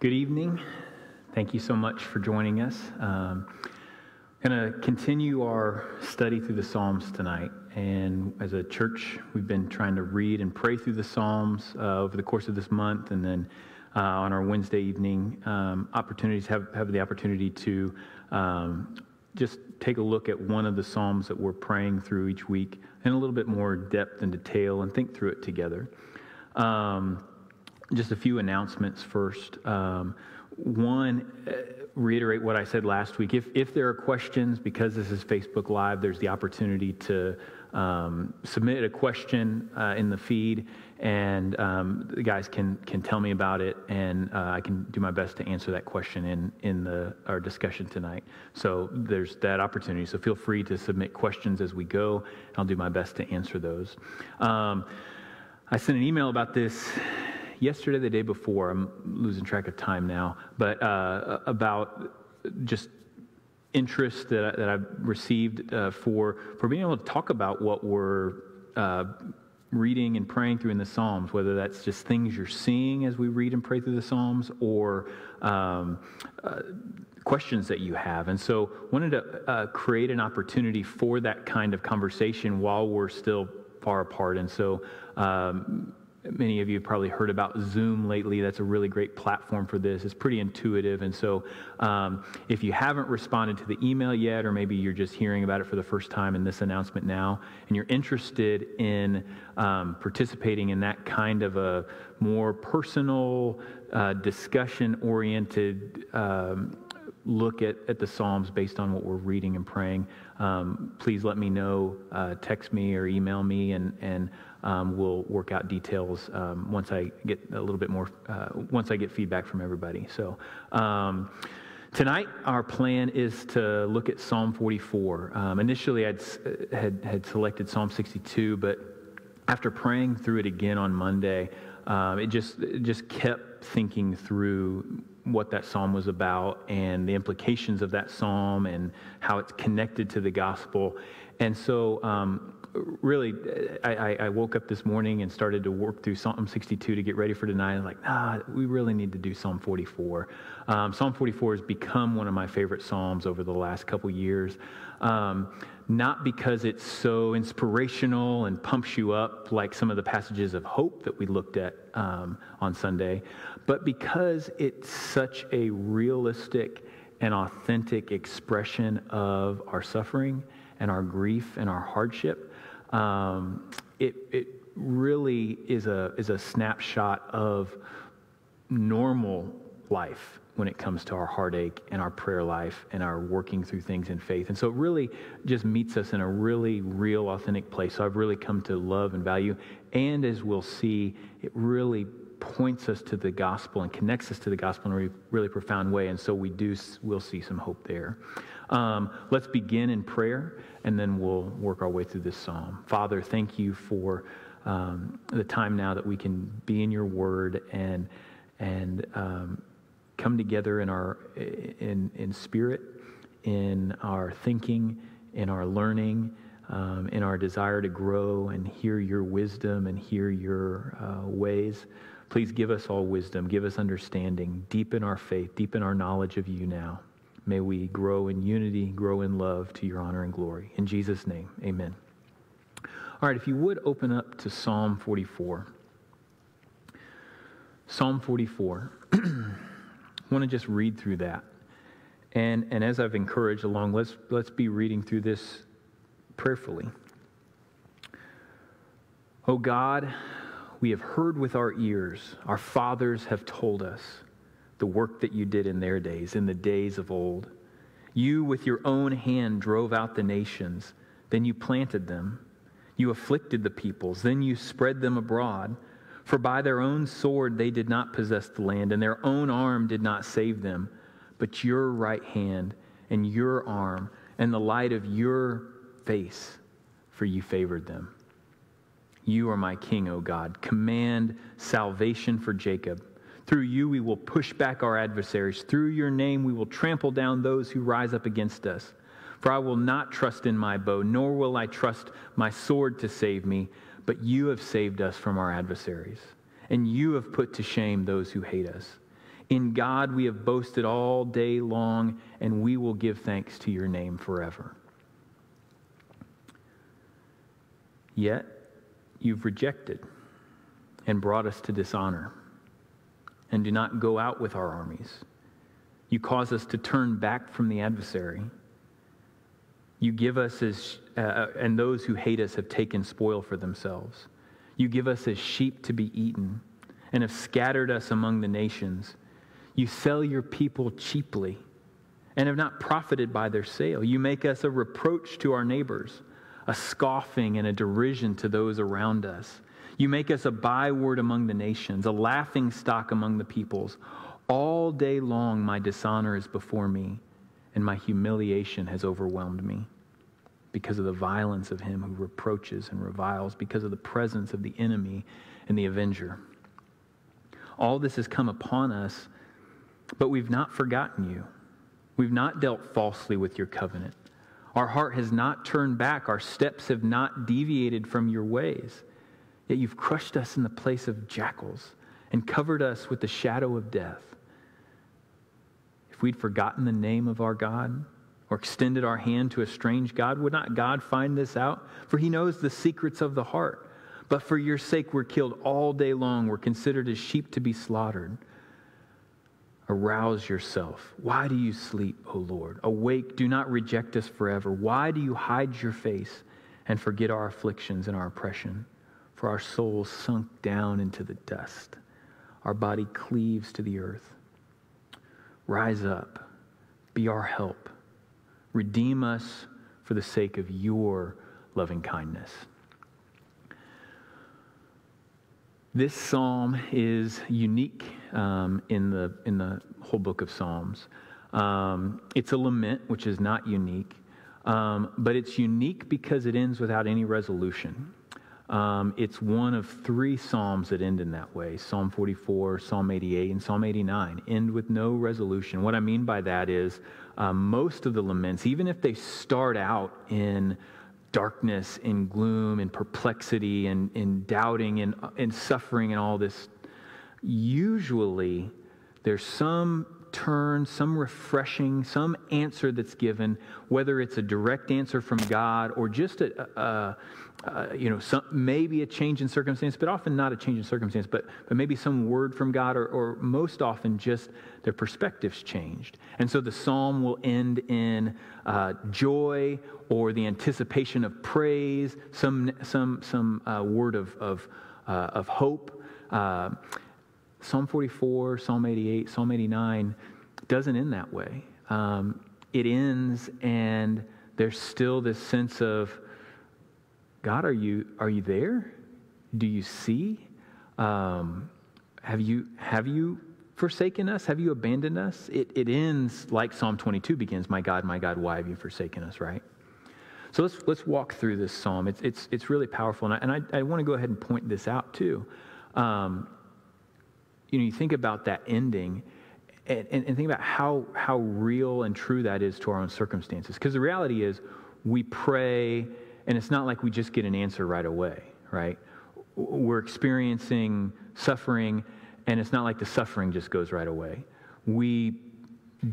Good evening. Thank you so much for joining us. Um, going to continue our study through the Psalms tonight. And as a church, we've been trying to read and pray through the Psalms uh, over the course of this month. And then uh, on our Wednesday evening um, opportunities, have, have the opportunity to um, just take a look at one of the Psalms that we're praying through each week in a little bit more depth and detail and think through it together. Um, just a few announcements first. Um, one, uh, reiterate what I said last week. If, if there are questions, because this is Facebook Live, there's the opportunity to um, submit a question uh, in the feed, and um, the guys can, can tell me about it, and uh, I can do my best to answer that question in, in the, our discussion tonight. So there's that opportunity. So feel free to submit questions as we go, and I'll do my best to answer those. Um, I sent an email about this yesterday, the day before, I'm losing track of time now, but uh, about just interest that, I, that I've received uh, for, for being able to talk about what we're uh, reading and praying through in the Psalms, whether that's just things you're seeing as we read and pray through the Psalms or um, uh, questions that you have. And so wanted to uh, create an opportunity for that kind of conversation while we're still far apart. And so um, Many of you have probably heard about Zoom lately. That's a really great platform for this. It's pretty intuitive. And so, um, if you haven't responded to the email yet, or maybe you're just hearing about it for the first time in this announcement now, and you're interested in um, participating in that kind of a more personal, uh, discussion oriented um, look at, at the Psalms based on what we're reading and praying, um, please let me know. Uh, text me or email me, and, and um, we'll work out details um, once I get a little bit more, uh, once I get feedback from everybody. So, um, tonight our plan is to look at Psalm 44. Um, initially, I'd had, had selected Psalm 62, but after praying through it again on Monday, um, it just it just kept thinking through what that psalm was about and the implications of that psalm and how it's connected to the gospel. And so, um, really, I, I, woke up this morning and started to work through Psalm 62 to get ready for tonight. I like, nah, we really need to do Psalm 44. Um, Psalm 44 has become one of my favorite Psalms over the last couple years. Um, not because it's so inspirational and pumps you up like some of the passages of hope that we looked at um, on Sunday, but because it's such a realistic and authentic expression of our suffering and our grief and our hardship um, it, it really is a, is a snapshot of normal life when it comes to our heartache and our prayer life and our working through things in faith. And so it really just meets us in a really real, authentic place. So I've really come to love and value. And as we'll see, it really points us to the gospel and connects us to the gospel in a really profound way. And so we do, we'll see some hope there. Um, let's begin in prayer and then we'll work our way through this psalm. Father, thank you for um, the time now that we can be in your word and, and um, come together in, our, in, in spirit, in our thinking, in our learning. Um, in our desire to grow and hear your wisdom and hear your uh, ways. Please give us all wisdom, give us understanding, deepen our faith, deepen our knowledge of you now. May we grow in unity, grow in love to your honor and glory. In Jesus' name, amen. All right, if you would open up to Psalm 44. Psalm 44. I want to just read through that. And, and as I've encouraged along, let's, let's be reading through this prayerfully. Oh God, we have heard with our ears, our fathers have told us the work that you did in their days, in the days of old. You, with your own hand, drove out the nations, then you planted them. You afflicted the peoples, then you spread them abroad. For by their own sword they did not possess the land, and their own arm did not save them. But your right hand and your arm and the light of your face, for you favored them. You are my king, O God. Command salvation for Jacob. Through you, we will push back our adversaries. Through your name, we will trample down those who rise up against us. For I will not trust in my bow, nor will I trust my sword to save me, but you have saved us from our adversaries, and you have put to shame those who hate us. In God we have boasted all day long, and we will give thanks to your name forever. Yet you've rejected and brought us to dishonor, and do not go out with our armies. You cause us to turn back from the adversary. You give us as, uh, and those who hate us have taken spoil for themselves. You give us as sheep to be eaten, and have scattered us among the nations. You sell your people cheaply, and have not profited by their sale. You make us a reproach to our neighbors a scoffing and a derision to those around us. You make us a byword among the nations, a laughing stock among the peoples. All day long, my dishonor is before me, and my humiliation has overwhelmed me because of the violence of him who reproaches and reviles, because of the presence of the enemy and the avenger. All this has come upon us, but we've not forgotten you. We've not dealt falsely with your covenant. Our heart has not turned back. Our steps have not deviated from your ways. Yet you've crushed us in the place of jackals and covered us with the shadow of death. If we'd forgotten the name of our God or extended our hand to a strange God, would not God find this out? For he knows the secrets of the heart. But for your sake, we're killed all day long. We're considered as sheep to be slaughtered. Arouse yourself. Why do you sleep, O Lord? Awake, do not reject us forever. Why do you hide your face and forget our afflictions and our oppression? For our souls sunk down into the dust, our body cleaves to the earth. Rise up, be our help, redeem us for the sake of your loving kindness. This psalm is unique um, in, the, in the whole book of Psalms. Um, it's a lament, which is not unique, um, but it's unique because it ends without any resolution. Um, it's one of three psalms that end in that way Psalm 44, Psalm 88, and Psalm 89 end with no resolution. What I mean by that is uh, most of the laments, even if they start out in darkness and gloom and perplexity and, and doubting and, and suffering and all this, usually there's some turn, some refreshing, some answer that's given, whether it's a direct answer from God or just a, a, uh, you know, some, maybe a change in circumstance, but often not a change in circumstance, but, but maybe some word from God, or, or most often just their perspectives changed. And so the psalm will end in uh, joy or the anticipation of praise, some, some, some uh, word of, of, uh, of hope. Uh, psalm 44, Psalm 88, Psalm 89 doesn't end that way. Um, it ends, and there's still this sense of, God, are you, are you there? Do you see? Um, have, you, have you forsaken us? Have you abandoned us? It, it ends like Psalm 22 begins, My God, my God, why have you forsaken us, right? So let's, let's walk through this psalm. It's, it's, it's really powerful. And I, and I, I want to go ahead and point this out too. Um, you know, you think about that ending and, and, and, think about how, how real and true that is to our own circumstances. Because the reality is, we pray and it's not like we just get an answer right away, right? We're experiencing suffering, and it's not like the suffering just goes right away. We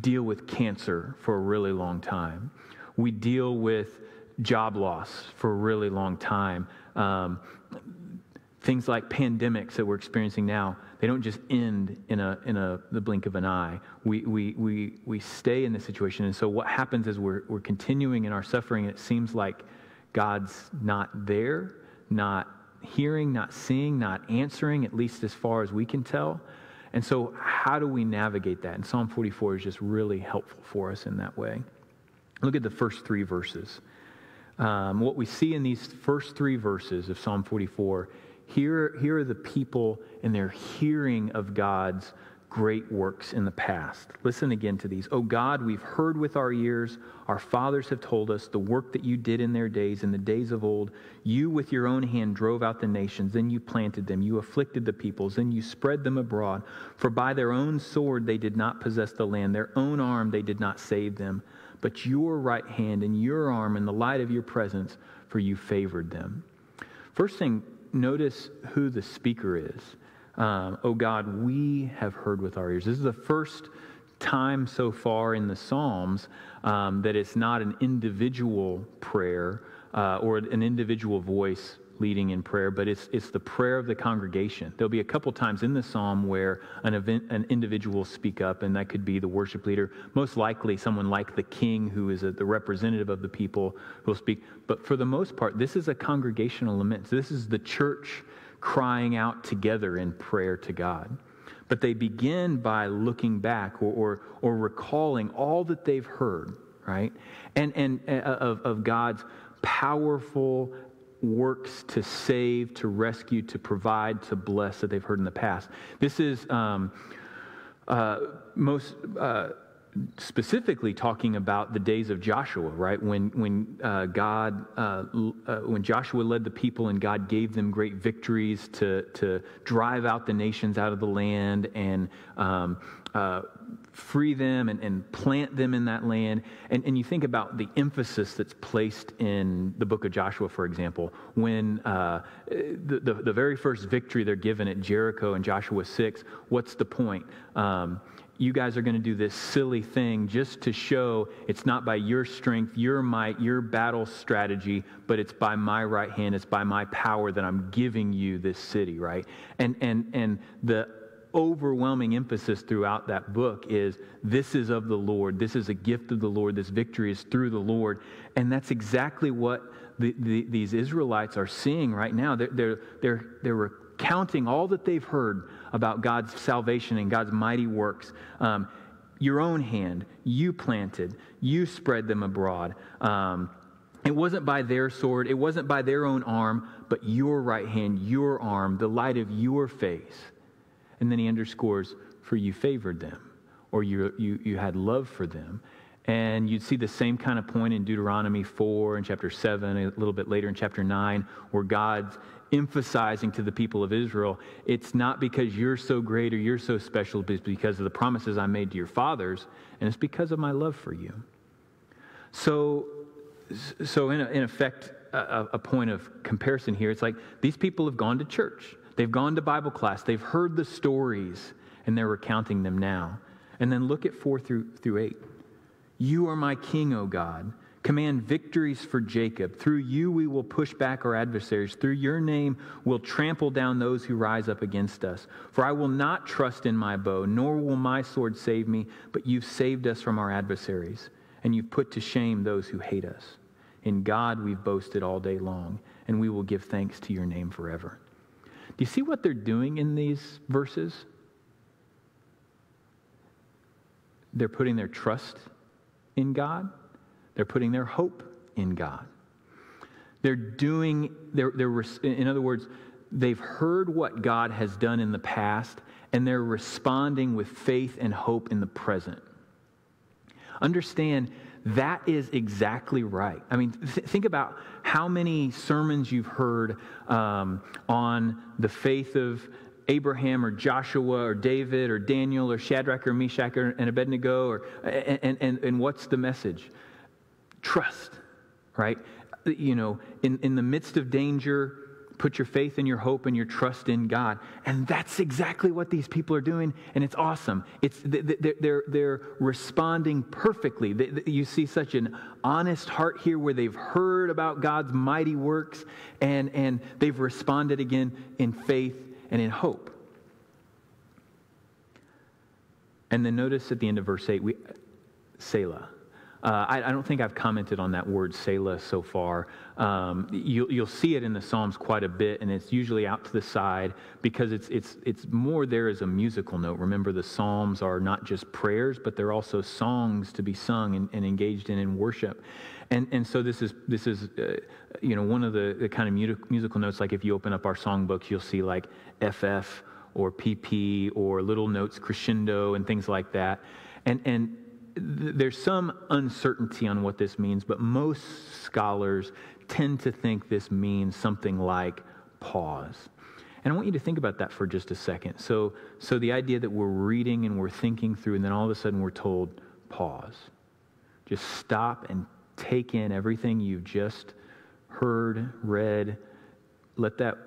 deal with cancer for a really long time. We deal with job loss for a really long time. Um, things like pandemics that we're experiencing now, they don't just end in a in a the blink of an eye. We we we we stay in this situation, and so what happens is we're we're continuing in our suffering, it seems like God's not there, not hearing, not seeing, not answering, at least as far as we can tell. And so, how do we navigate that? And Psalm 44 is just really helpful for us in that way. Look at the first three verses. Um, what we see in these first three verses of Psalm 44 here, here are the people and their hearing of God's great works in the past. Listen again to these. Oh God, we've heard with our ears, our fathers have told us the work that you did in their days, in the days of old. You with your own hand drove out the nations, then you planted them, you afflicted the peoples, then you spread them abroad. For by their own sword they did not possess the land, their own arm they did not save them, but your right hand and your arm and the light of your presence, for you favored them. First thing, notice who the speaker is. Um, oh God, we have heard with our ears. This is the first time so far in the Psalms um, that it's not an individual prayer uh, or an individual voice leading in prayer, but it's, it's the prayer of the congregation. There'll be a couple times in the psalm where an, event, an individual will speak up, and that could be the worship leader. Most likely, someone like the king, who is a, the representative of the people, who will speak. But for the most part, this is a congregational lament. So this is the church crying out together in prayer to God. But they begin by looking back or, or, or recalling all that they've heard, right? And, and uh, of, of God's powerful works to save, to rescue, to provide, to bless that they've heard in the past. This is um, uh, most. Uh, specifically talking about the days of Joshua, right? When when uh, God, uh, uh, when Joshua led the people and God gave them great victories to to drive out the nations out of the land and um, uh, free them and, and, plant them in that land. And, and you think about the emphasis that's placed in the book of Joshua, for example, when uh, the, the, the, very first victory they're given at Jericho in Joshua 6, what's the point? Um, you guys are going to do this silly thing just to show it's not by your strength, your might, your battle strategy, but it's by my right hand, it's by my power that I'm giving you this city, right? And and and the overwhelming emphasis throughout that book is this is of the Lord. This is a gift of the Lord. This victory is through the Lord. And that's exactly what the, the, these Israelites are seeing right now. They're, they're, they're, they're recounting all that they've heard about God's salvation and God's mighty works. Um, your own hand, you planted, you spread them abroad. Um, it wasn't by their sword, it wasn't by their own arm, but your right hand, your arm, the light of your face. And then he underscores, for you favored them, or you, you, you had love for them. And you'd see the same kind of point in Deuteronomy 4 and chapter 7, a little bit later in chapter 9, where God's emphasizing to the people of Israel, it's not because you're so great or you're so special, but it's because of the promises I made to your fathers, and it's because of my love for you. So, so in, in effect, a, a point of comparison here, it's like these people have gone to church, they've gone to Bible class, they've heard the stories, and they're recounting them now. And then look at 4 through, through 8. You are my king, O God. Command victories for Jacob. Through you we will push back our adversaries. Through your name we'll trample down those who rise up against us. For I will not trust in my bow, nor will my sword save me, but you've saved us from our adversaries, and you've put to shame those who hate us. In God we've boasted all day long, and we will give thanks to your name forever. Do you see what they're doing in these verses? They're putting their trust in God they're putting their hope in God. They're doing, they're, they're, in other words, they've heard what God has done in the past and they're responding with faith and hope in the present. Understand that is exactly right. I mean, th- think about how many sermons you've heard um, on the faith of Abraham or Joshua or David or Daniel or Shadrach or Meshach or, and Abednego, or, and, and, and what's the message? Trust, right? You know, in, in the midst of danger, put your faith and your hope and your trust in God. And that's exactly what these people are doing, and it's awesome. It's, they're, they're responding perfectly. You see such an honest heart here where they've heard about God's mighty works, and, and they've responded again in faith and in hope. And then notice at the end of verse 8, we, Selah. Uh, I, I, don't think I've commented on that word Selah so far. Um, you, will see it in the Psalms quite a bit, and it's usually out to the side because it's, it's, it's more there as a musical note. Remember, the Psalms are not just prayers, but they're also songs to be sung and, and engaged in in worship. And, and so this is, this is uh, you know, one of the, the kind of musical notes, like if you open up our songbooks, you'll see like FF or PP or little notes crescendo and things like that. And, and there's some uncertainty on what this means, but most scholars tend to think this means something like pause. And I want you to think about that for just a second. So, so the idea that we're reading and we're thinking through, and then all of a sudden we're told, pause. Just stop and take in everything you've just heard, read. Let that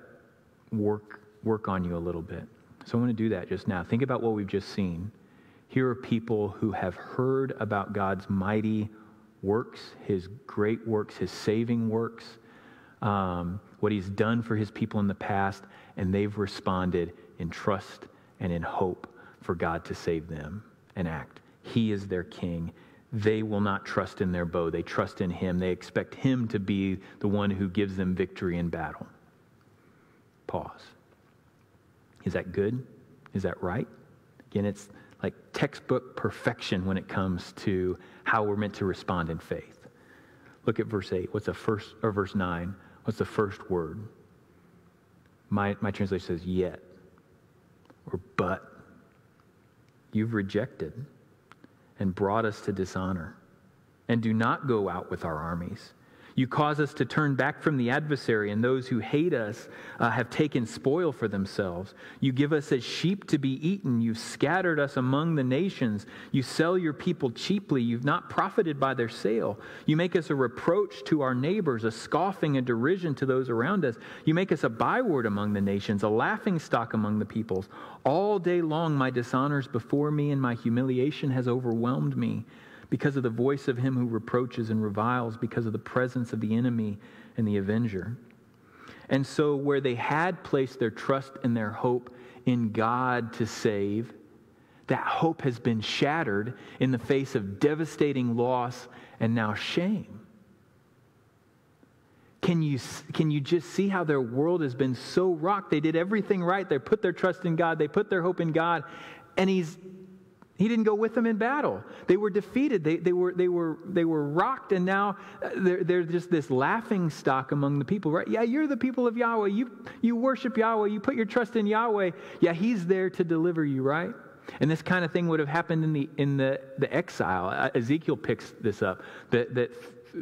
work, work on you a little bit. So I want to do that just now. Think about what we've just seen. Here are people who have heard about God's mighty works, his great works, his saving works, um, what he's done for his people in the past, and they've responded in trust and in hope for God to save them and act. He is their king. They will not trust in their bow. They trust in him. They expect him to be the one who gives them victory in battle. Pause. Is that good? Is that right? Again, it's like textbook perfection when it comes to how we're meant to respond in faith. Look at verse 8. What's the first, or verse 9? What's the first word? My, my translation says yet or but. You've rejected and brought us to dishonor. And do not go out with our armies. You cause us to turn back from the adversary, and those who hate us uh, have taken spoil for themselves. You give us as sheep to be eaten. You've scattered us among the nations. You sell your people cheaply. You've not profited by their sale. You make us a reproach to our neighbors, a scoffing and derision to those around us. You make us a byword among the nations, a laughing stock among the peoples. All day long, my dishonors before me, and my humiliation has overwhelmed me because of the voice of him who reproaches and reviles, because of the presence of the enemy and the avenger. And so, where they had placed their trust and their hope in God to save, that hope has been shattered in the face of devastating loss and now shame. Can you, can you just see how their world has been so rocked? They did everything right. They put their trust in God, they put their hope in God, and He's he didn't go with them in battle. They were defeated. They, they, were, they, were, they were rocked, and now uh, they're, they're just this laughing stock among the people, right? Yeah, you're the people of Yahweh. You, you worship Yahweh. You put your trust in Yahweh. Yeah, He's there to deliver you, right? And this kind of thing would have happened in the, in the, the exile. Uh, Ezekiel picks this up that, that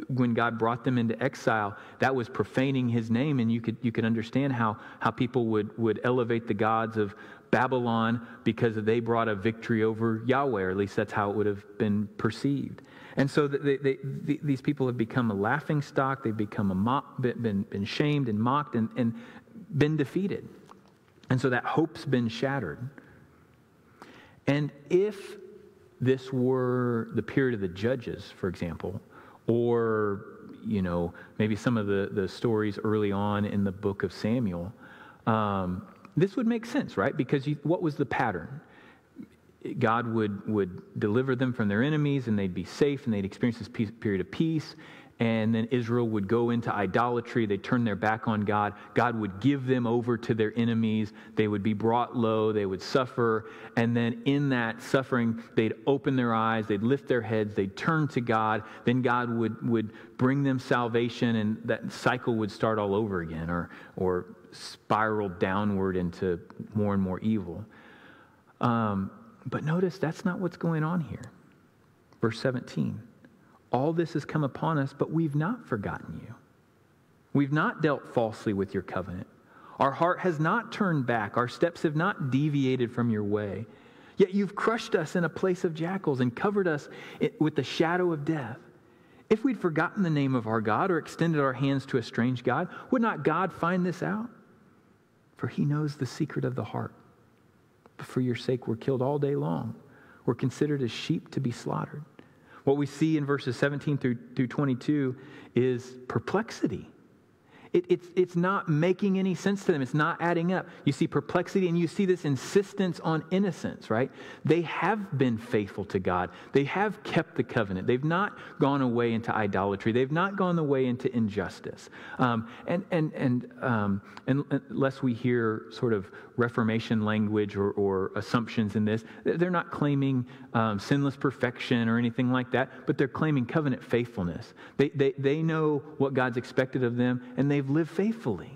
when God brought them into exile, that was profaning his name, and you could, you could understand how, how people would, would elevate the gods of, Babylon because they brought a victory over Yahweh, or at least that's how it would have been perceived. And so they, they, they, these people have become a laughing stock. They've become a mock, been, been shamed and mocked and, and been defeated. And so that hope's been shattered. And if this were the period of the judges, for example, or you know maybe some of the, the stories early on in the book of Samuel, um, this would make sense, right? Because you, what was the pattern? God would, would deliver them from their enemies and they'd be safe and they'd experience this peace, period of peace. And then Israel would go into idolatry. They'd turn their back on God. God would give them over to their enemies. They would be brought low. They would suffer. And then in that suffering, they'd open their eyes. They'd lift their heads. They'd turn to God. Then God would, would bring them salvation and that cycle would start all over again or, or spiral downward into more and more evil. Um, but notice that's not what's going on here. Verse 17 All this has come upon us, but we've not forgotten you. We've not dealt falsely with your covenant. Our heart has not turned back. Our steps have not deviated from your way. Yet you've crushed us in a place of jackals and covered us with the shadow of death. If we'd forgotten the name of our God or extended our hands to a strange God, would not God find this out? For he knows the secret of the heart. But for your sake, we're killed all day long. We're considered as sheep to be slaughtered. What we see in verses 17 through, through 22 is perplexity. It, it's, it's not making any sense to them. It's not adding up. You see perplexity and you see this insistence on innocence, right? They have been faithful to God. They have kept the covenant. They've not gone away into idolatry. They've not gone the way into injustice. Um, and, and, and, um, and unless we hear sort of Reformation language or, or assumptions in this, they're not claiming um, sinless perfection or anything like that, but they're claiming covenant faithfulness. They, they, they know what God's expected of them and they've lived faithfully.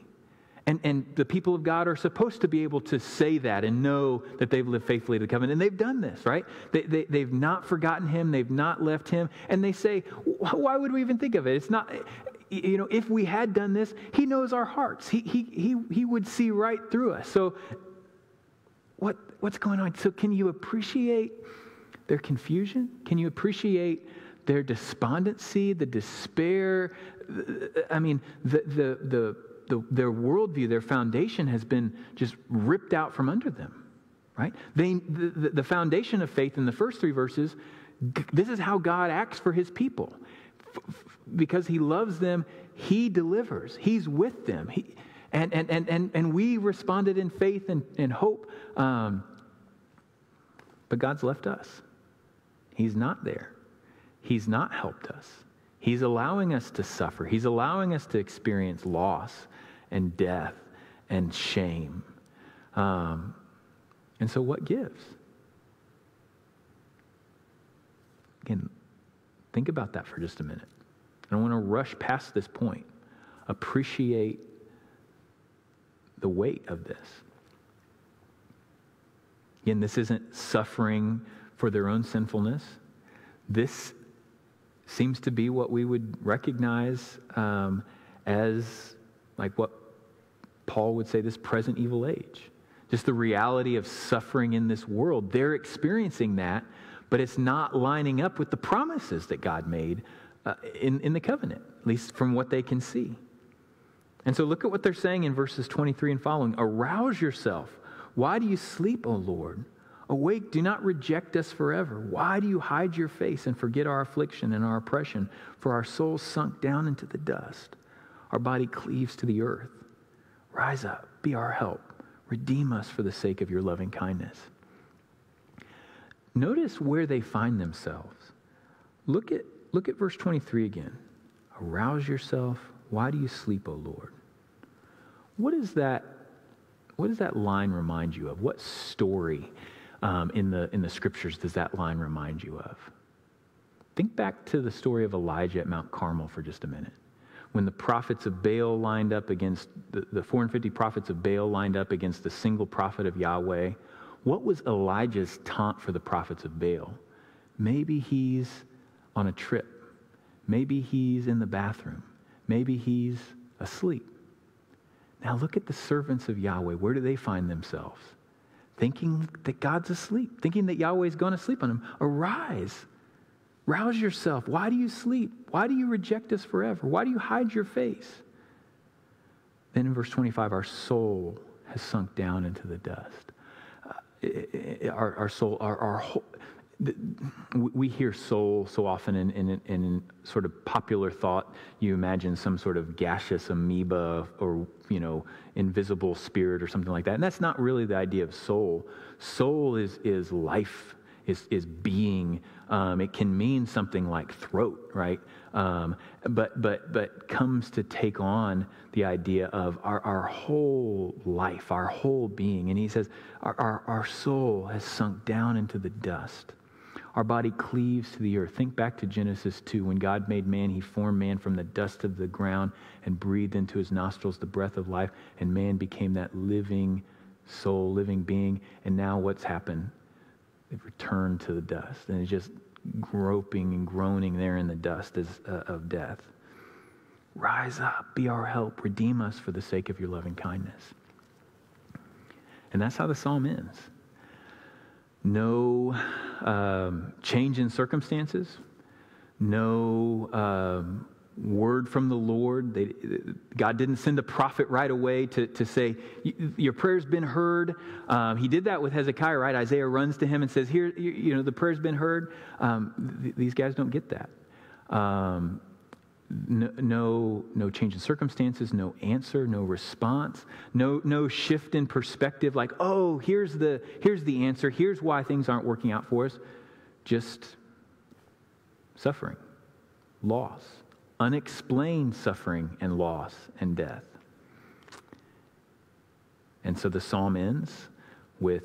And, and the people of God are supposed to be able to say that and know that they've lived faithfully to the covenant. And they've done this, right? They, they, they've not forgotten him. They've not left him. And they say, why would we even think of it? It's not, you know, if we had done this, he knows our hearts. He, he, he, he would see right through us. So what, what's going on? So can you appreciate their confusion? Can you appreciate their despondency, the despair, I mean, the, the, the, the, their worldview, their foundation has been just ripped out from under them. right? They, the, the foundation of faith in the first three verses, this is how God acts for his people. Because he loves them, he delivers. He's with them. He, and, and, and, and, and we responded in faith and, and hope. Um, but God's left us. He's not there. He's not helped us. He's allowing us to suffer. He's allowing us to experience loss and death and shame. Um, and so, what gives? Again, think about that for just a minute. I don't want to rush past this point. Appreciate the weight of this. Again, this isn't suffering for their own sinfulness. This seems to be what we would recognize um, as like what Paul would say this present evil age. Just the reality of suffering in this world. They're experiencing that, but it's not lining up with the promises that God made uh, in, in the covenant, at least from what they can see. And so look at what they're saying in verses 23 and following. Arouse yourself. Why do you sleep, O Lord? Awake, do not reject us forever. Why do you hide your face and forget our affliction and our oppression? For our souls sunk down into the dust. Our body cleaves to the earth. Rise up, be our help. Redeem us for the sake of your loving kindness. Notice where they find themselves. Look at, look at verse 23 again. Arouse yourself. Why do you sleep, O Lord? What is that? What does that line remind you of? What story um, in, the, in the scriptures does that line remind you of? Think back to the story of Elijah at Mount Carmel for just a minute. When the prophets of Baal lined up against, the, the 450 prophets of Baal lined up against the single prophet of Yahweh, what was Elijah's taunt for the prophets of Baal? Maybe he's on a trip. Maybe he's in the bathroom. Maybe he's asleep. Now look at the servants of Yahweh. Where do they find themselves? Thinking that God's asleep, thinking that Yahweh's going to sleep on him. Arise, rouse yourself. Why do you sleep? Why do you reject us forever? Why do you hide your face? Then in verse 25, our soul has sunk down into the dust. Uh, our, our soul, our, our whole, we hear soul so often in, in, in, sort of popular thought. You imagine some sort of gaseous amoeba or, you know, invisible spirit or something like that. And that's not really the idea of soul. Soul is, is life, is, is being. Um, it can mean something like throat, right? Um, but, but, but comes to take on the idea of our, our whole life, our whole being. And he says, our, our, our soul has sunk down into the dust. Our body cleaves to the earth. Think back to Genesis 2. When God made man, he formed man from the dust of the ground and breathed into his nostrils the breath of life, and man became that living soul, living being. And now what's happened? They've returned to the dust, and it's just groping and groaning there in the dust as, uh, of death. Rise up, be our help, redeem us for the sake of your loving kindness. And that's how the psalm ends no um, change in circumstances, no um, word from the Lord. They, God didn't send a prophet right away to, to say, Your prayer's been heard. Um, he did that with Hezekiah, right? Isaiah runs to him and says, Here, you, you know, the prayer's been heard. Um, th- these guys don't get that. No, no, no change in circumstances, no answer, no response, no, no shift in perspective like, oh, here's the, here's the answer, here's why things aren't working out for us. Just suffering, loss, unexplained suffering and loss and death. And so the psalm ends with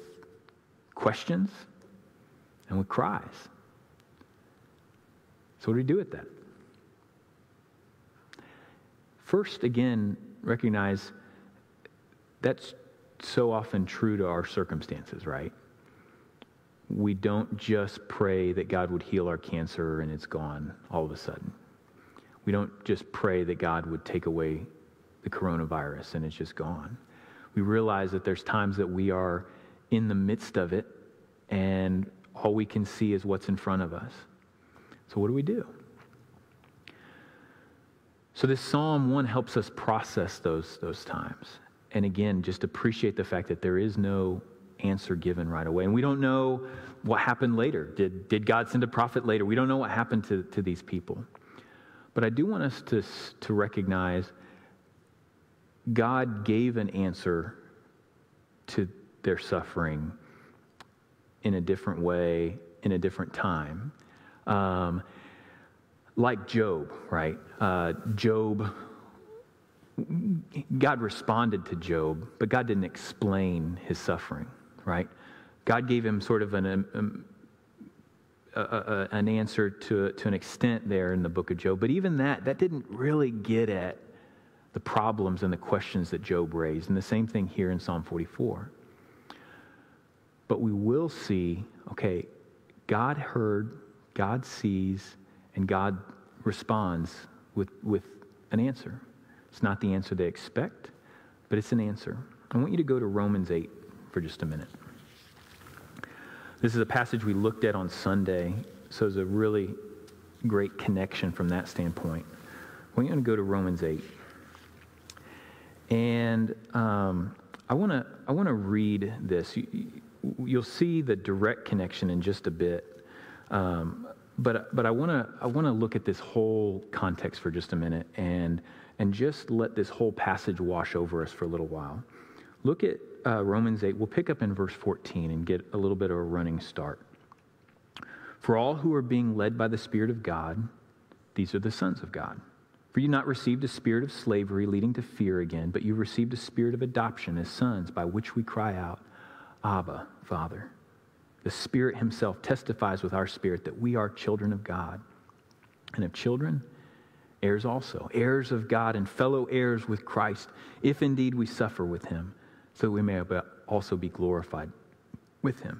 questions and with cries. So, what do we do with that? First, again, recognize that's so often true to our circumstances, right? We don't just pray that God would heal our cancer and it's gone all of a sudden. We don't just pray that God would take away the coronavirus and it's just gone. We realize that there's times that we are in the midst of it and all we can see is what's in front of us. So, what do we do? So this Psalm 1 helps us process those, those times. And again, just appreciate the fact that there is no answer given right away. And we don't know what happened later. Did, did God send a prophet later? We don't know what happened to, to these people. But I do want us to, to recognize God gave an answer to their suffering in a different way, in a different time. Um, like Job, right? Uh, Job, God responded to Job, but God didn't explain his suffering, right? God gave him sort of an, um, a, a, an answer to, to an extent there in the book of Job, but even that, that didn't really get at the problems and the questions that Job raised. And the same thing here in Psalm 44. But we will see okay, God heard, God sees, and God responds with, with an answer. It's not the answer they expect, but it's an answer. I want you to go to Romans 8 for just a minute. This is a passage we looked at on Sunday, so it's a really great connection from that standpoint. I want you to go to Romans 8. And um, I want to I want to read this. You, will see the direct connection in just a bit. Um, but but I want to I want to look at this whole context for just a minute and and just let this whole passage wash over us for a little while. Look at uh, Romans 8. We'll pick up in verse 14 and get a little bit of a running start. For all who are being led by the Spirit of God, these are the sons of God. For you not received a spirit of slavery leading to fear again, but you received a spirit of adoption as sons by which we cry out, Abba, Father. The Spirit Himself testifies with our spirit that we are children of God. And of children, heirs also, heirs of God and fellow heirs with Christ, if indeed we suffer with Him, so we may also be glorified with Him.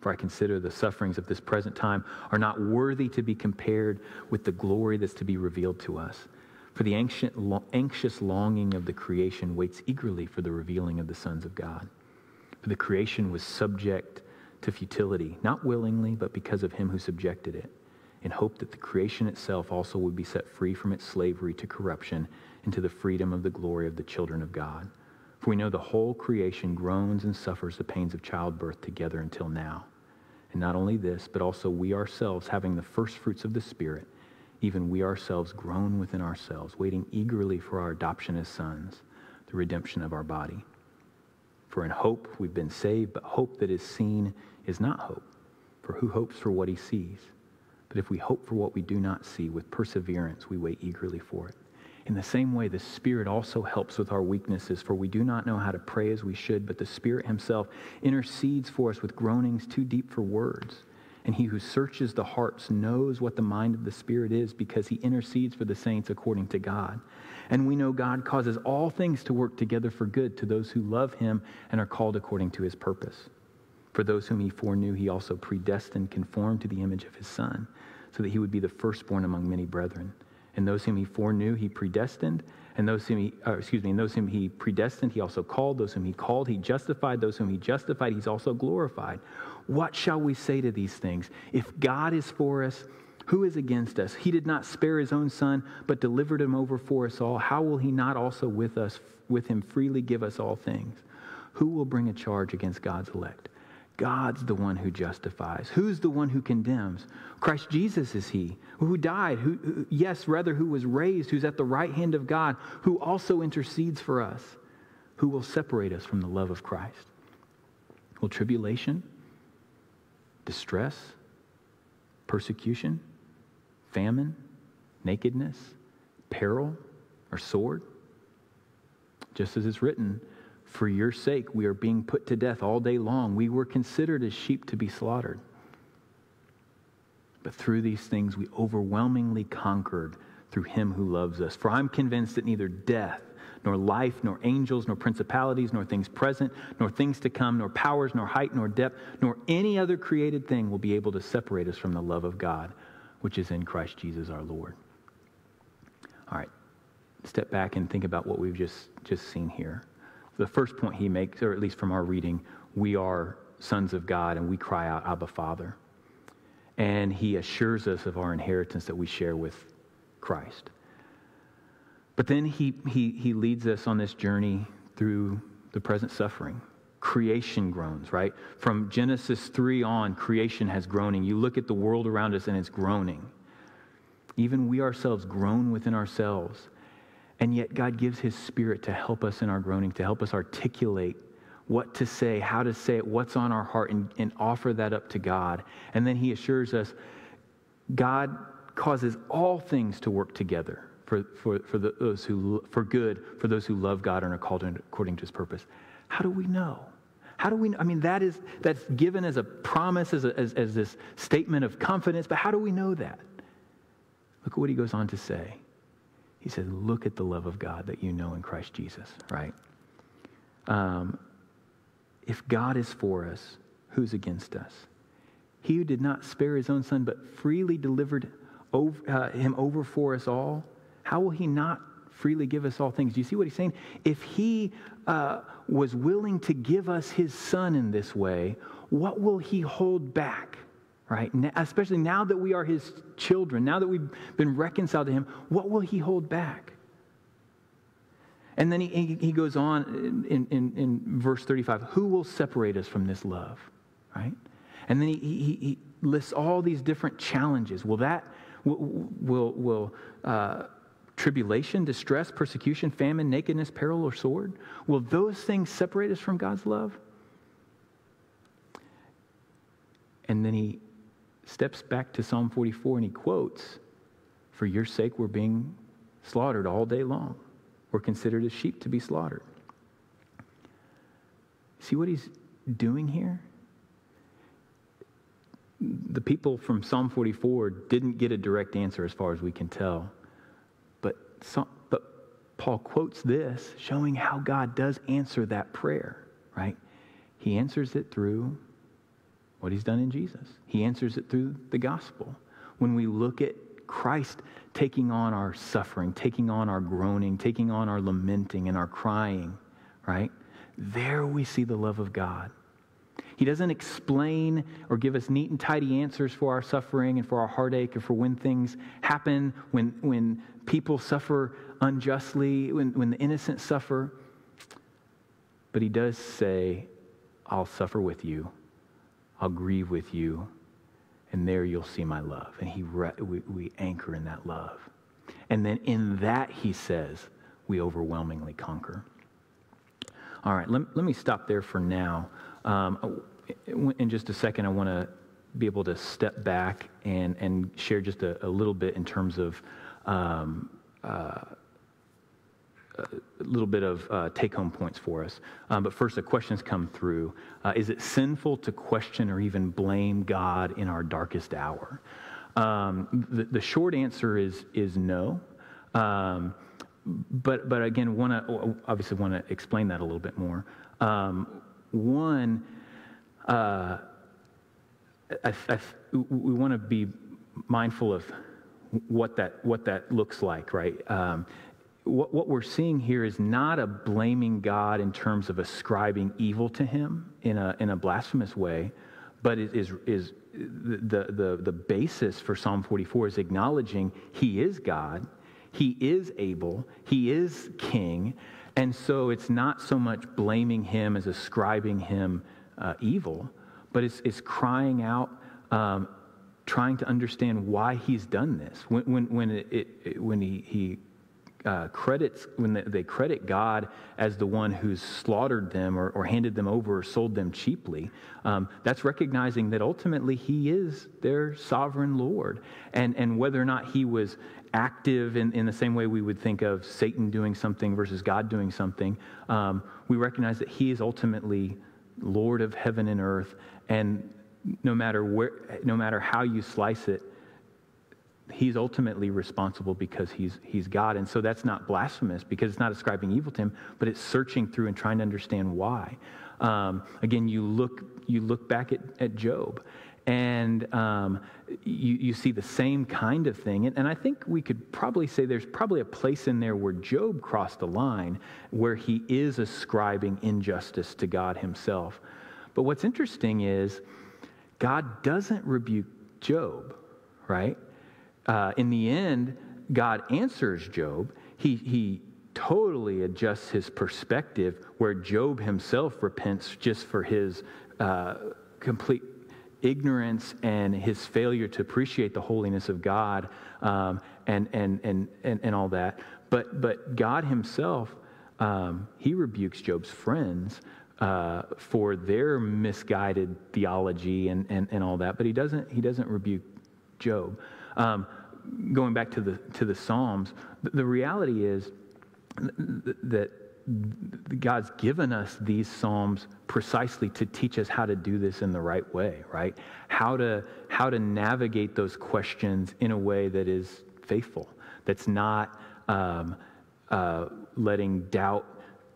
For I consider the sufferings of this present time are not worthy to be compared with the glory that's to be revealed to us. For the anxious longing of the creation waits eagerly for the revealing of the sons of God. For the creation was subject to futility, not willingly, but because of him who subjected it, in hope that the creation itself also would be set free from its slavery to corruption into the freedom of the glory of the children of God. For we know the whole creation groans and suffers the pains of childbirth together until now. And not only this, but also we ourselves, having the first fruits of the Spirit, even we ourselves groan within ourselves, waiting eagerly for our adoption as sons, the redemption of our body. For in hope we've been saved, but hope that is seen is not hope. For who hopes for what he sees? But if we hope for what we do not see, with perseverance we wait eagerly for it. In the same way, the Spirit also helps with our weaknesses, for we do not know how to pray as we should, but the Spirit Himself intercedes for us with groanings too deep for words. And He who searches the hearts knows what the mind of the Spirit is, because He intercedes for the saints according to God. And we know God causes all things to work together for good to those who love him and are called according to his purpose. For those whom he foreknew, he also predestined, conformed to the image of his Son, so that he would be the firstborn among many brethren. And those whom he foreknew, he predestined. And those whom he, uh, excuse me, and those whom he predestined, he also called. Those whom he called, he justified. Those whom he justified, he's also glorified. What shall we say to these things? If God is for us, who is against us? He did not spare his own son, but delivered him over for us all. How will he not also with us, with him freely give us all things? Who will bring a charge against God's elect? God's the one who justifies. Who's the one who condemns? Christ Jesus is he who died, who, who, yes, rather, who was raised, who's at the right hand of God, who also intercedes for us. Who will separate us from the love of Christ? Will tribulation, distress, persecution, famine, nakedness, peril, or sword? Just as it's written, for your sake we are being put to death all day long. We were considered as sheep to be slaughtered. But through these things we overwhelmingly conquered through him who loves us. For I'm convinced that neither death, nor life, nor angels, nor principalities, nor things present, nor things to come, nor powers, nor height, nor depth, nor any other created thing will be able to separate us from the love of God which is in Christ Jesus our Lord. All right, step back and think about what we've just, just seen here. The first point he makes, or at least from our reading, we are sons of God and we cry out, Abba, Father. And he assures us of our inheritance that we share with Christ. But then he, he, he leads us on this journey through the present suffering creation groans, right? From Genesis 3 on, creation has groaning. You look at the world around us and it's groaning. Even we ourselves groan within ourselves. And yet, God gives His Spirit to help us in our groaning, to help us articulate what to say, how to say it, what's on our heart, and, and offer that up to God. And then He assures us God causes all things to work together for, for, for those who, for good, for those who love God and are called according to His purpose. How do we know? How do we know? I mean, that is, that's given as a promise, as, a, as, as this statement of confidence, but how do we know that? Look at what he goes on to say. He says, Look at the love of God that you know in Christ Jesus, right? Um, if God is for us, who's against us? He who did not spare his own son, but freely delivered over, uh, him over for us all, how will he not freely give us all things? Do you see what he's saying? If he uh, was willing to give us his son in this way, what will he hold back? Right? Especially now that we are his children, now that we've been reconciled to him, what will he hold back? And then he, he goes on in, in, in verse 35 Who will separate us from this love? Right? And then he, he, he lists all these different challenges. Will that, will, will, will uh, tribulation, distress, persecution, famine, nakedness, peril, or sword, will those things separate us from God's love? And then he steps back to Psalm 44 and he quotes, For your sake, we're being slaughtered all day long. We're considered as sheep to be slaughtered. See what he's doing here? The people from Psalm 44 didn't get a direct answer as far as we can tell. But, but Paul quotes this, showing how God does answer that prayer, right? He answers it through what he's done in Jesus. He answers it through the gospel. When we look at Christ taking on our suffering, taking on our groaning, taking on our lamenting and our crying, right? There we see the love of God. He doesn't explain or give us neat and tidy answers for our suffering and for our heartache and for when things happen, when, when people suffer unjustly, when, when the innocent suffer. But he does say, I'll suffer with you I'll grieve with you, and there you'll see my love. And he re- we, we anchor in that love. And then in that, he says, we overwhelmingly conquer. All right, let, let me stop there for now. Um, in just a second, I want to be able to step back and, and share just a, a little bit in terms of um, uh, a little bit of uh, take home points for us. Um, but first, the questions come through. Uh, is it sinful to question or even blame God in our darkest hour? Um, the, the, short answer is, is no. Um, but, but again, want to obviously want to explain that a little bit more. Um, one, uh, I, I, we want to be mindful of what that what that looks like, right? What, what we're seeing here is not a blaming God in terms of ascribing evil to him in a, in a blasphemous way, but it is, is the, the, the basis for Psalm 44 is acknowledging he is God, he is able, he is king, and so it's not so much blaming him as ascribing him uh, evil, but it's, it's crying out, um, trying to understand why he's done this. When, when, when, it, it, when he, he uh, credits when they credit God as the one who's slaughtered them or, or handed them over or sold them cheaply, um, that's recognizing that ultimately He is their sovereign Lord, and and whether or not He was active in, in the same way we would think of Satan doing something versus God doing something, um, we recognize that He is ultimately Lord of heaven and earth, and no matter where, no matter how you slice it he's ultimately responsible because he's, he's God. And so that's not blasphemous because it's not ascribing evil to him, but it's searching through and trying to understand why. Um, again, you look, you look back at, at Job and um, you, you see the same kind of thing. And, and I think we could probably say there's probably a place in there where Job crossed the line where he is ascribing injustice to God himself. But what's interesting is God doesn't rebuke Job, right? Uh, in the end, God answers Job. He, he totally adjusts his perspective where Job himself repents just for his uh, complete ignorance and his failure to appreciate the holiness of God um, and, and, and, and, and all that. But, but God himself, um, he rebukes Job's friends uh, for their misguided theology and, and, and all that, but he doesn't, he doesn't rebuke Job. Um, going back to the, to the Psalms, the, reality is that God's given us these Psalms precisely to teach us how to do this in the right way, right? How to, how to navigate those questions in a way that is faithful, that's not um, uh, letting doubt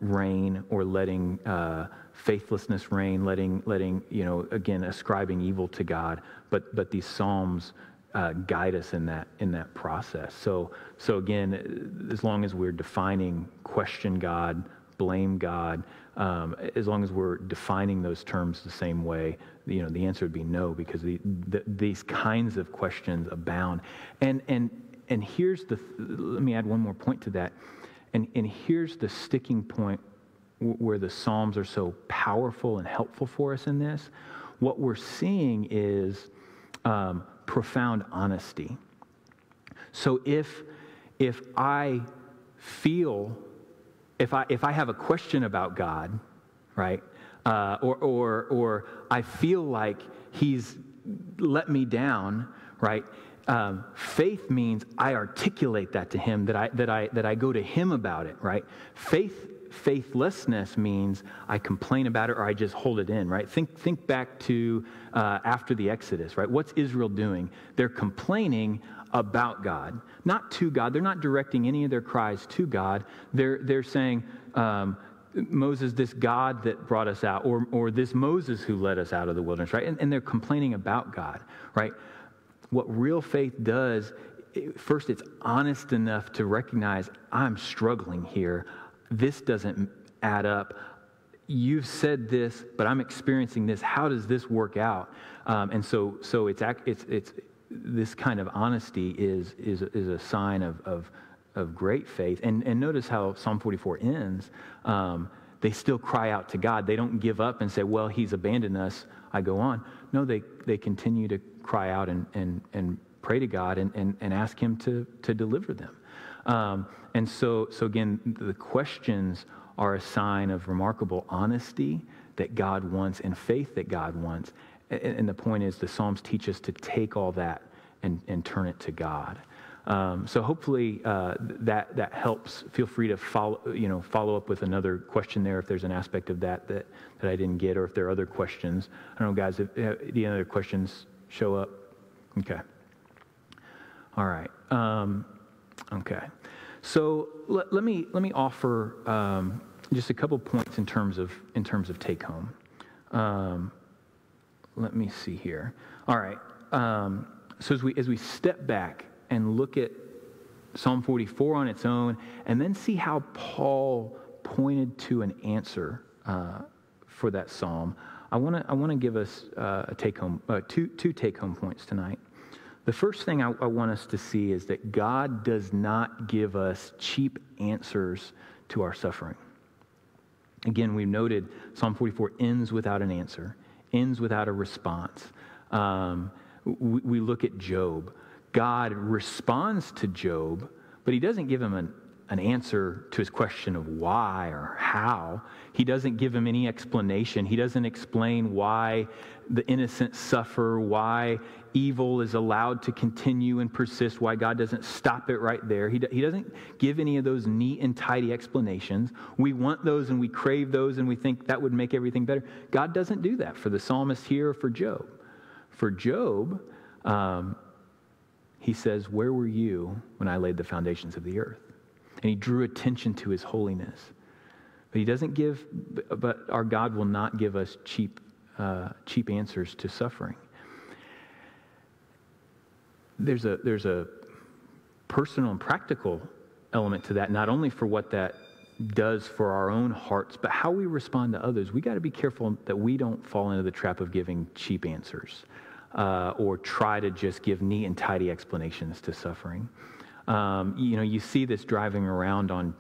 reign or letting uh, faithlessness reign, letting, letting, you know, again, ascribing evil to God. But, but these Psalms uh, guide us in that, in that process. So, so again, as long as we're defining question God, blame God, um, as long as we're defining those terms the same way, you know, the answer would be no, because the, the, these kinds of questions abound. And, and, and here's the, let me add one more point to that. And, and here's the sticking point where the Psalms are so powerful and helpful for us in this. What we're seeing is um, profound honesty. So if, if I feel, if I, if I have a question about God, right, uh, or, or, or I feel like He's let me down, right? Um, faith means I articulate that to him, that I, that, I, that I go to him about it, right? Faith faithlessness means I complain about it or I just hold it in, right? Think, think back to uh, after the Exodus, right? What's Israel doing? They're complaining about God, not to God. They're not directing any of their cries to God. They're, they're saying, um, Moses, this God that brought us out, or, or this Moses who led us out of the wilderness, right? And, and they're complaining about God, right? What real faith does, first, it's honest enough to recognize I'm struggling here this doesn't add up. You've said this, but I'm experiencing this. How does this work out? Um, and so, so it's, it's, it's this kind of honesty is, is, is a sign of, of, of great faith. And, and notice how Psalm 44 ends. Um, they still cry out to God. They don't give up and say, Well, He's abandoned us. I go on. No, they, they continue to cry out and, and, and pray to God and, and, and ask Him to, to deliver them. Um, and so, so again, the questions are a sign of remarkable honesty that God wants and faith that God wants. And, and the point is, the Psalms teach us to take all that and, and turn it to God. Um, so hopefully uh, that that helps. Feel free to follow you know follow up with another question there if there's an aspect of that that, that I didn't get or if there are other questions. I don't know, guys. If, if any other questions show up, okay. All right. Um, Okay. So let, let, me, let me offer um, just a couple points in terms of, in terms of take home. Um, let me see here. All right. Um, so as we, as we step back and look at Psalm 44 on its own, and then see how Paul pointed to an answer uh, for that psalm, I want to I want to give us uh, a take home uh, two two take home points tonight. The first thing I, I, want us to see is that God does not give us cheap answers to our suffering. Again, we've noted Psalm 44 ends without an answer, ends without a response. Um, we, we look at Job. God responds to Job, but he doesn't give him an, an answer to his question of why or how. He doesn't give him any explanation. He doesn't explain why the innocent suffer, why evil is allowed to continue and persist, why God doesn't stop it right there. He, he doesn't give any of those neat and tidy explanations. We want those and we crave those and we think that would make everything better. God doesn't do that for the psalmist here or for Job. For Job, um, he says, Where were you when I laid the foundations of the earth? And he drew attention to his holiness. But he doesn't give, but our God will not give us cheap, uh, cheap answers to suffering. There's a, there's a personal and practical element to that, not only for what that does for our own hearts, but how we respond to others. We got to be careful that we don't fall into the trap of giving cheap answers uh, or try to just give neat and tidy explanations to suffering. Um, you know, you see this driving around on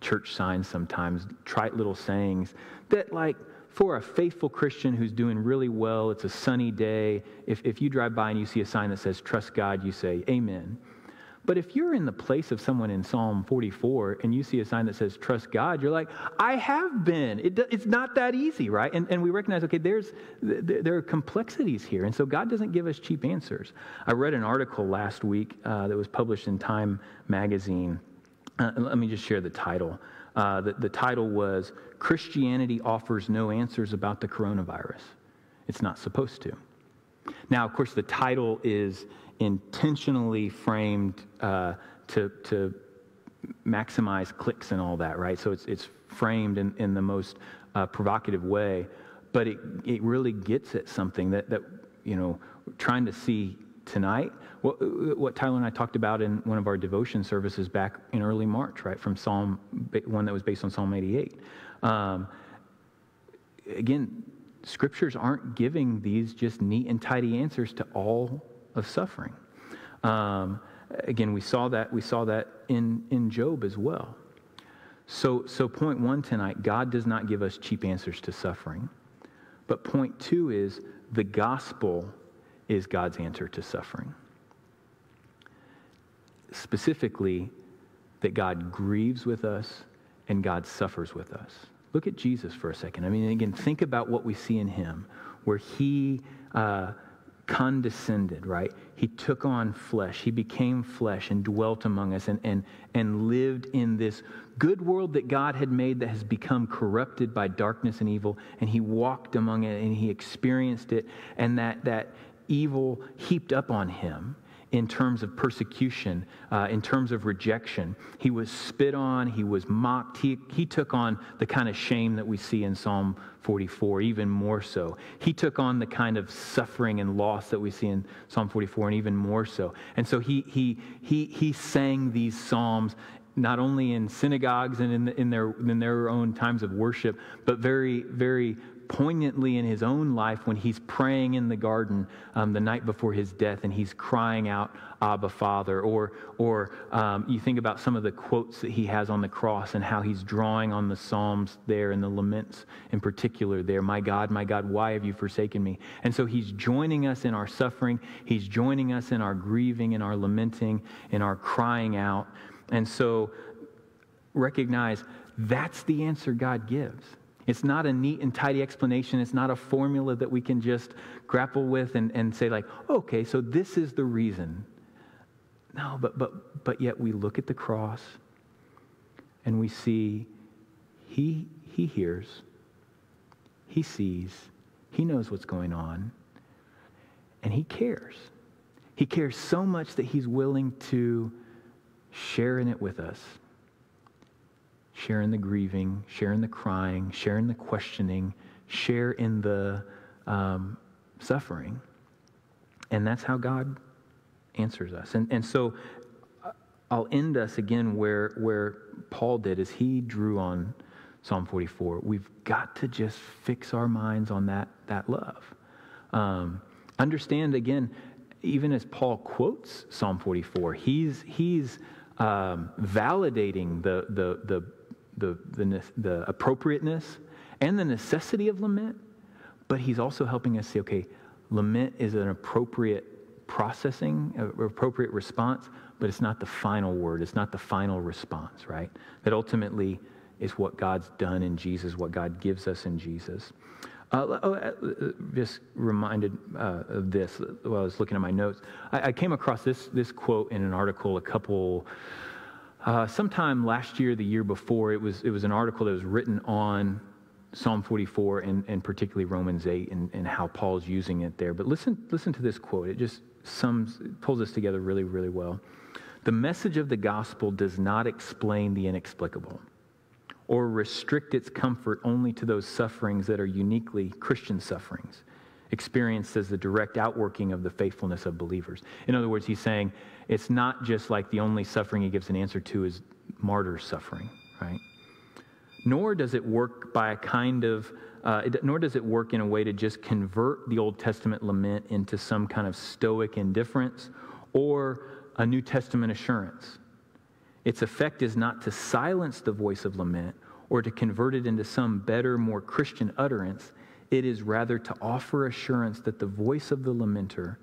church signs sometimes, trite little sayings that, like, for a faithful Christian who's doing really well, it's a sunny day. If, if you drive by and you see a sign that says, Trust God, you say, Amen. But if you're in the place of someone in Psalm 44 and you see a sign that says, trust God, you're like, I have been. It, it's not that easy, right? And, and we recognize, okay, there's, there are complexities here. And so God doesn't give us cheap answers. I read an article last week uh, that was published in Time magazine. Uh, let me just share the title. Uh, the, the title was Christianity Offers No Answers About the Coronavirus. It's not supposed to. Now, of course, the title is intentionally framed uh, to, to maximize clicks and all that, right? So it's, it's framed in, in the most uh, provocative way, but it, it really gets at something that, that, you know, trying to see tonight, what, what Tyler and I talked about in one of our devotion services back in early March, right, from Psalm, one that was based on Psalm 88. Um, again, scriptures aren't giving these just neat and tidy answers to all of suffering. Um, again, we saw that we saw that in in Job as well. So so point one tonight, God does not give us cheap answers to suffering. But point two is the gospel is God's answer to suffering. Specifically, that God grieves with us and God suffers with us. Look at Jesus for a second. I mean, again, think about what we see in him, where he uh, condescended, right? He took on flesh. He became flesh and dwelt among us and, and, and lived in this good world that God had made that has become corrupted by darkness and evil. And he walked among it and he experienced it. And that, that evil heaped up on him in terms of persecution, uh, in terms of rejection. He was spit on, he was mocked. He, he took on the kind of shame that we see in Psalm 44, even more so. He took on the kind of suffering and loss that we see in Psalm 44, and even more so. And so he, he, he, he sang these psalms not only in synagogues and in, in, their, in their own times of worship, but very, very poignantly in his own life when he's praying in the garden um, the night before his death and he's crying out, Abba, Father. Or, or um, you think about some of the quotes that he has on the cross and how he's drawing on the Psalms there and the laments in particular there. My God, my God, why have you forsaken me? And so he's joining us in our suffering, he's joining us in our grieving, in our lamenting, in our crying out. And so recognize that's the answer God gives. It's not a neat and tidy explanation. It's not a formula that we can just grapple with and, and say, like, okay, so this is the reason. No, but, but, but yet we look at the cross and we see he, he hears, he sees, he knows what's going on, and he cares. He cares so much that he's willing to share in it with us share in the grieving, share in the crying, share in the questioning, share in the um, suffering. And that's how God answers us. And, and so uh, I'll end us again where, where Paul did, as he drew on Psalm 44. We've got to just fix our minds on that, that love. Um, understand again, even as Paul quotes Psalm 44, he's, he's um, validating the, the, the the, the, the appropriateness and the necessity of lament, but he's also helping us see okay, lament is an appropriate processing, appropriate response, but it's not the final word. It's not the final response, right? That ultimately is what God's done in Jesus, what God gives us in Jesus. Uh, oh, uh, just reminded uh, of this while I was looking at my notes. I, I, came across this, this quote in an article a couple uh, sometime last year, the year before, it was, it was an article that was written on Psalm 44 and, and particularly Romans 8 and, and how Paul's using it there. But listen, listen to this quote. It just sums, it pulls this together really, really well. The message of the gospel does not explain the inexplicable or restrict its comfort only to those sufferings that are uniquely Christian sufferings, experienced as the direct outworking of the faithfulness of believers. In other words, he's saying, it's not just like the only suffering he gives an answer to is martyr suffering, right? Nor does it work by a kind of, uh, it, nor does it work in a way to just convert the Old Testament lament into some kind of stoic indifference or a New Testament assurance. Its effect is not to silence the voice of lament or to convert it into some better, more Christian utterance. It is rather to offer assurance that the voice of the lamenter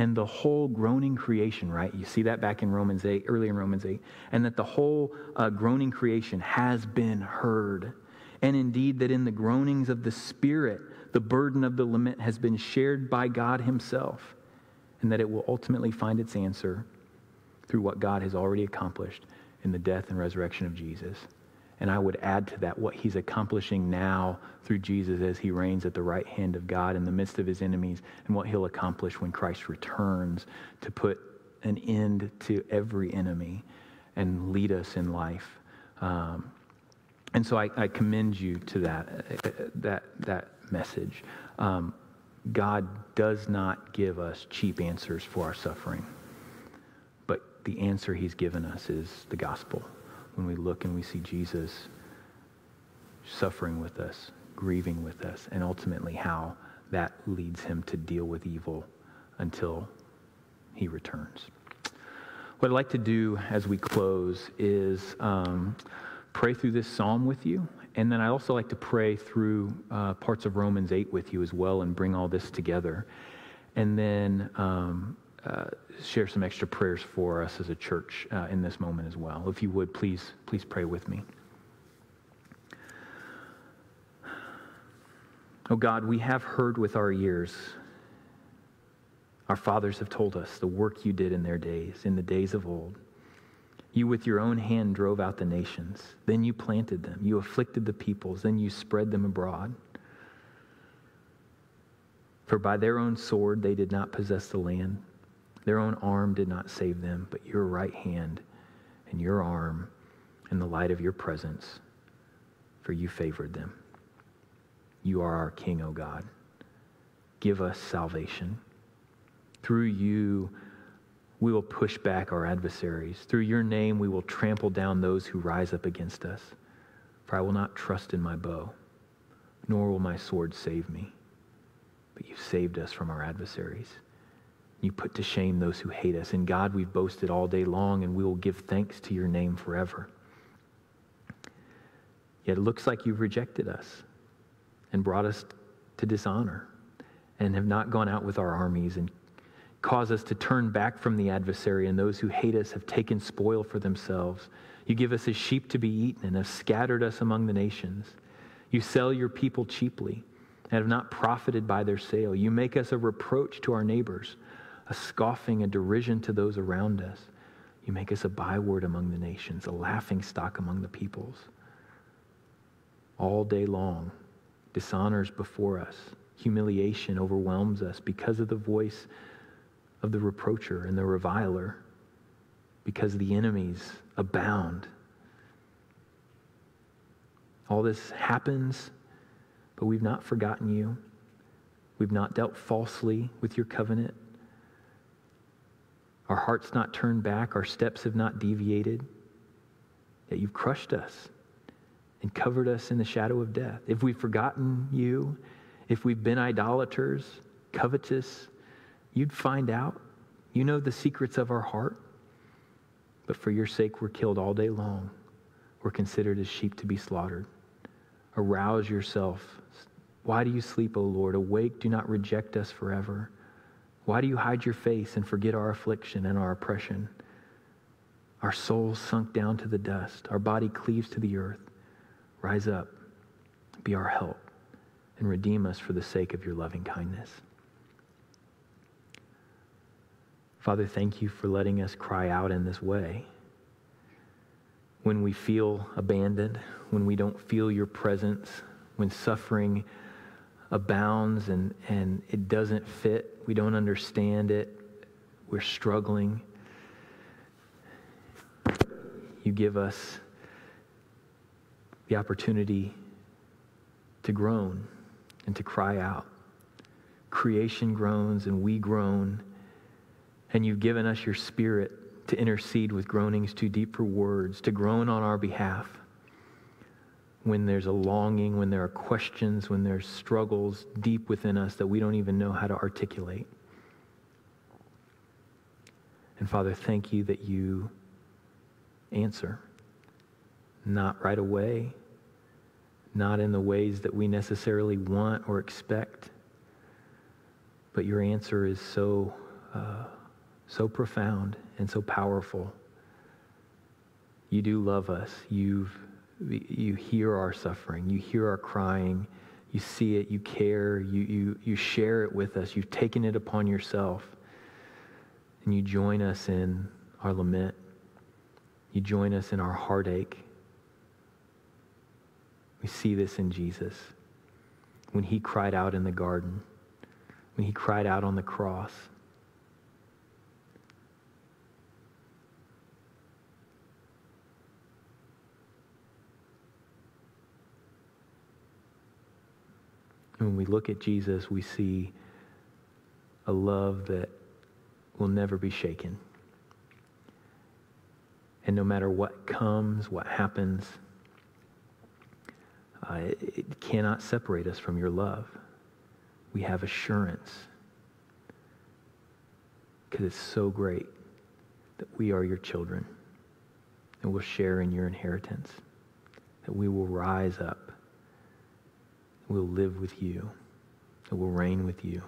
and the whole groaning creation, right? You see that back in Romans 8, early in Romans 8, and that the whole uh, groaning creation has been heard. And indeed, that in the groanings of the Spirit, the burden of the lament has been shared by God Himself, and that it will ultimately find its answer through what God has already accomplished in the death and resurrection of Jesus. And I would add to that what he's accomplishing now through Jesus as he reigns at the right hand of God in the midst of his enemies, and what he'll accomplish when Christ returns to put an end to every enemy and lead us in life. Um, and so I, I, commend you to that, that, that message. Um, God does not give us cheap answers for our suffering, but the answer he's given us is the gospel when we look and we see Jesus suffering with us, grieving with us, and ultimately how that leads him to deal with evil until he returns. What I'd like to do as we close is um, pray through this psalm with you. And then I also like to pray through uh, parts of Romans 8 with you as well and bring all this together. And then um, uh, share some extra prayers for us as a church uh, in this moment as well. If you would, please, please pray with me. Oh God, we have heard with our ears. Our fathers have told us the work you did in their days, in the days of old. You with your own hand drove out the nations. Then you planted them. You afflicted the peoples. Then you spread them abroad. For by their own sword they did not possess the land their own arm did not save them, but your right hand and your arm and the light of your presence, for you favored them. You are our King, O God. Give us salvation. Through you, we will push back our adversaries. Through your name, we will trample down those who rise up against us. For I will not trust in my bow, nor will my sword save me. But you saved us from our adversaries. You put to shame those who hate us. In God, we've boasted all day long, and we will give thanks to your name forever. Yet it looks like you've rejected us and brought us to dishonor and have not gone out with our armies and caused us to turn back from the adversary, and those who hate us have taken spoil for themselves. You give us as sheep to be eaten and have scattered us among the nations. You sell your people cheaply and have not profited by their sale. You make us a reproach to our neighbors a scoffing, a derision to those around us. You make us a byword among the nations, a laughing stock among the peoples. All day long, dishonors before us, humiliation overwhelms us because of the voice of the reproacher and the reviler, because the enemies abound. All this happens, but we've not forgotten you. We've not dealt falsely with your covenant. Our heart's not turned back, our steps have not deviated. Yet you've crushed us and covered us in the shadow of death. If we've forgotten you, if we've been idolaters, covetous, you'd find out. You know the secrets of our heart. But for your sake, we're killed all day long. We're considered as sheep to be slaughtered. Arouse yourself. Why do you sleep, O Lord? Awake, do not reject us forever. Why do you hide your face and forget our affliction and our oppression? Our souls sunk down to the dust, our body cleaves to the earth. Rise up, be our help, and redeem us for the sake of your loving kindness. Father, thank you for letting us cry out in this way. When we feel abandoned, when we don't feel your presence, when suffering abounds and, and it doesn't fit. We don't understand it. We're struggling. You give us the opportunity to groan and to cry out. Creation groans and we groan, and you've given us your spirit to intercede with groanings too deep for words, to groan on our behalf when there's a longing, when there are questions, when there's struggles deep within us that we don't even know how to articulate. And Father, thank you that you answer. Not right away, not in the ways that we necessarily want or expect, but your answer is so, uh, so profound and so powerful. You do love us. You've, you hear our suffering. You hear our crying. You see it. You care. You, you, you share it with us. You've taken it upon yourself. And you join us in our lament. You join us in our heartache. We see this in Jesus. When he cried out in the garden, when he cried out on the cross. When we look at Jesus, we see a love that will never be shaken. And no matter what comes, what happens, uh, it, it cannot separate us from your love. We have assurance because it's so great that we are your children and we'll share in your inheritance, that we will rise up, we'll live with you, that we'll reign with you.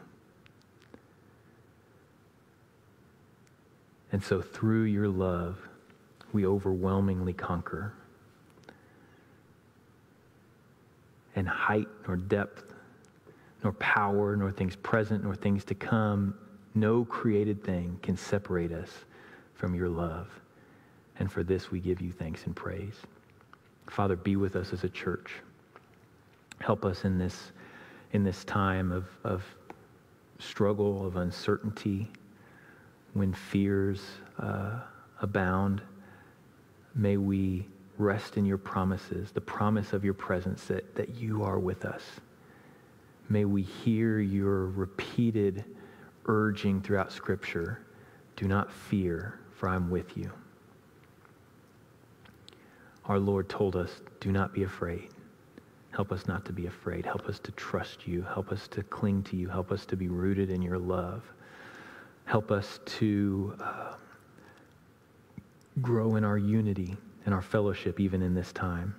And so through your love, we overwhelmingly conquer. And height nor depth, nor power, nor things present, nor things to come, no created thing can separate us from your love. And for this we give you thanks and praise. Father, be with us as a church. Help us in this, in this time of, of struggle, of uncertainty when fears uh, abound. May we rest in your promises, the promise of your presence that, that you are with us. May we hear your repeated urging throughout Scripture do not fear, for I'm with you. Our Lord told us, do not be afraid. Help us not to be afraid. Help us to trust you. Help us to cling to you. Help us to be rooted in your love. Help us to uh, grow in our unity and our fellowship even in this time.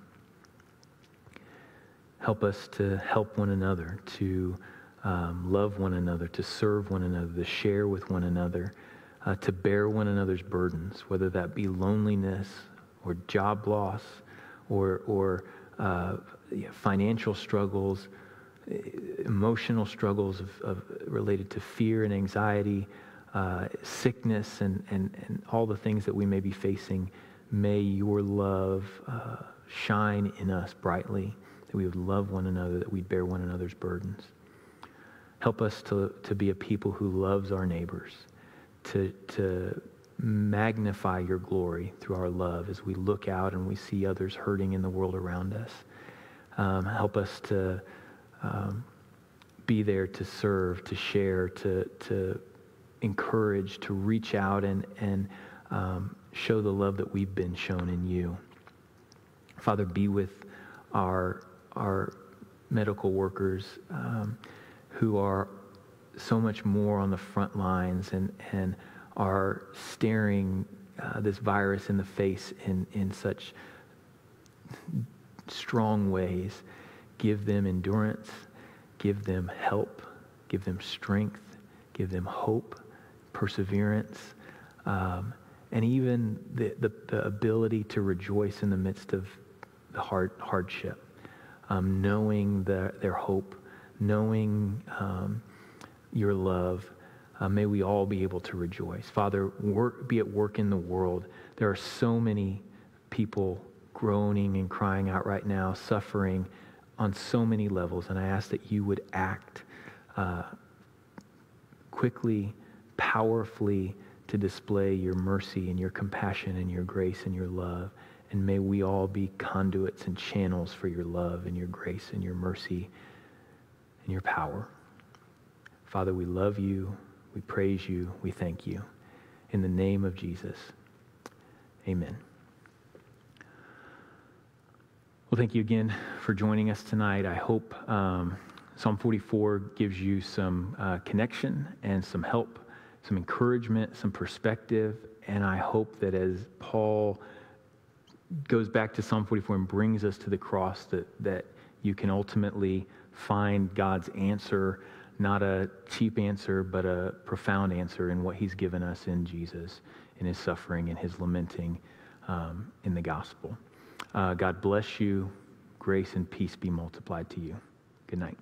Help us to help one another, to um, love one another, to serve one another, to share with one another, uh, to bear one another's burdens, whether that be loneliness or job loss or, or uh, financial struggles, emotional struggles of, of related to fear and anxiety, uh, sickness and, and, and all the things that we may be facing, may your love uh, shine in us brightly, that we would love one another, that we'd bear one another's burdens. Help us to, to be a people who loves our neighbors, to, to magnify your glory through our love as we look out and we see others hurting in the world around us. Um, help us to um, be there to serve, to share, to, to encouraged to reach out and, and um, show the love that we've been shown in you. Father, be with our, our medical workers um, who are so much more on the front lines and, and are staring uh, this virus in the face in, in such strong ways. Give them endurance, give them help, give them strength, give them hope perseverance, um, and even the, the, the, ability to rejoice in the midst of the hard, hardship, um, knowing the, their hope, knowing um, your love. Uh, may we all be able to rejoice. Father, work, be at work in the world. There are so many people groaning and crying out right now, suffering on so many levels, and I ask that you would act uh, quickly powerfully to display your mercy and your compassion and your grace and your love. And may we all be conduits and channels for your love and your grace and your mercy and your power. Father, we love you. We praise you. We thank you. In the name of Jesus, amen. Well, thank you again for joining us tonight. I hope um, Psalm 44 gives you some uh, connection and some help some encouragement, some perspective, and I hope that as Paul goes back to Psalm 44 and brings us to the cross that, that you can ultimately find God's answer, not a cheap answer, but a profound answer in what he's given us in Jesus, in his suffering and his lamenting um, in the gospel. Uh, God bless you. Grace and peace be multiplied to you. Good night.